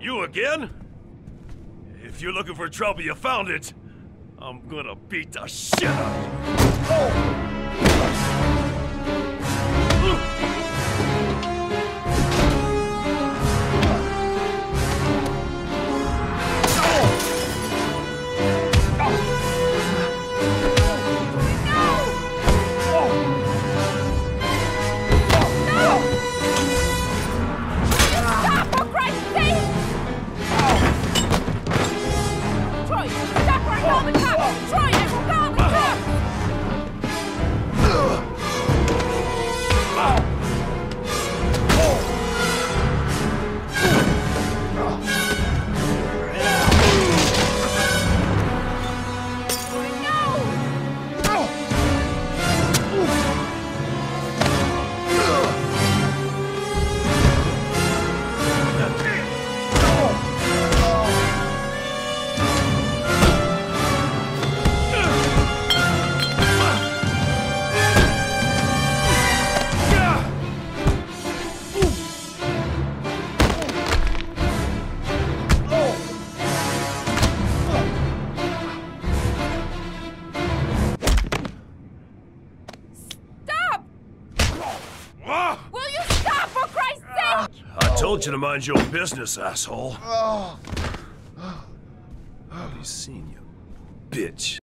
You again? If you're looking for trouble, you found it. I'm gonna beat the shit out of you. Stop, told you to mind your own business, asshole. Oh. Nobody's seen you, bitch.